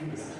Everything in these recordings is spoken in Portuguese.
Thanks.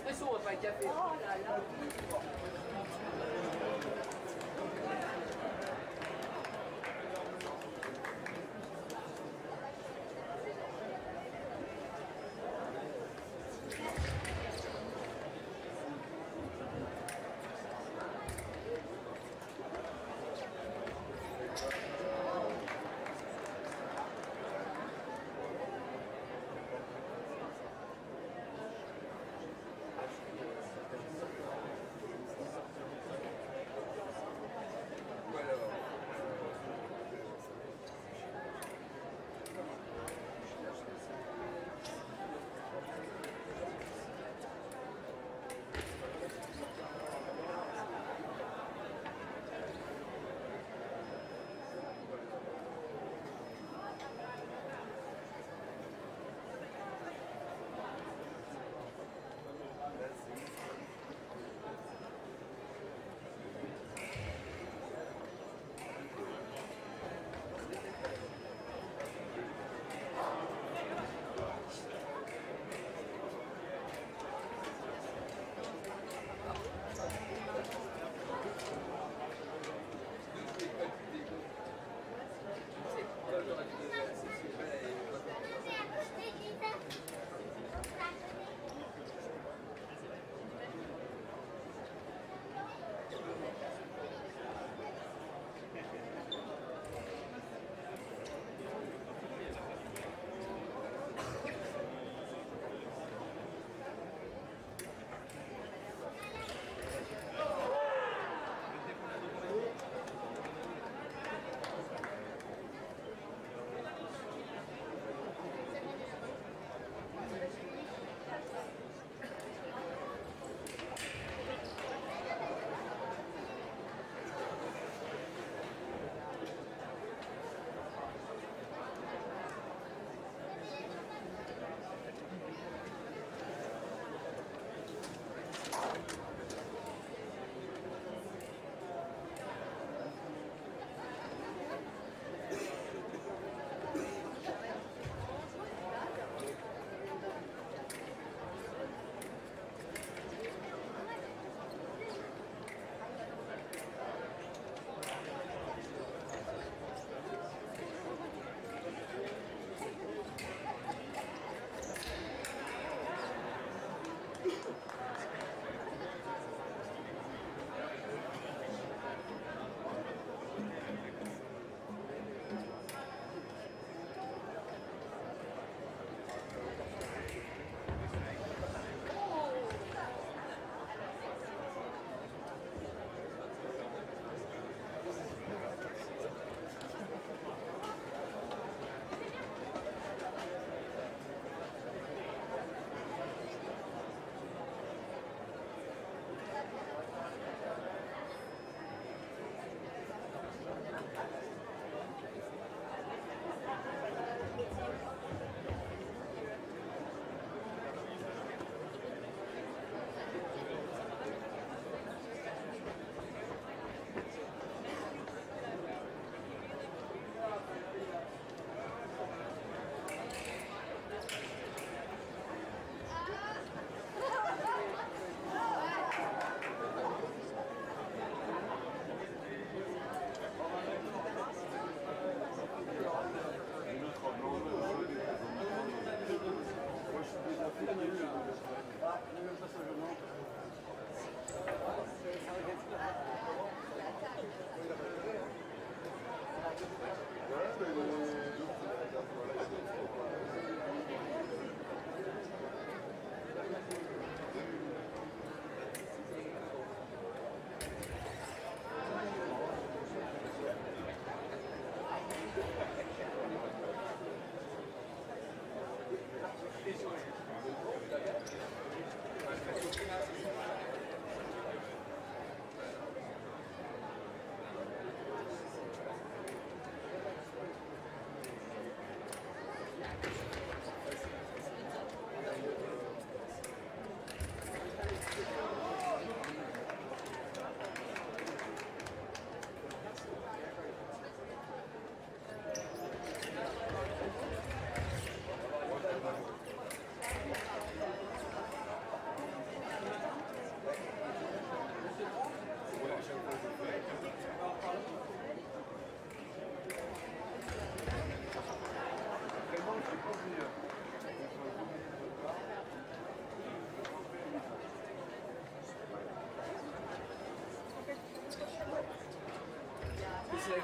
pessoas vai ter a.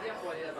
Yeah.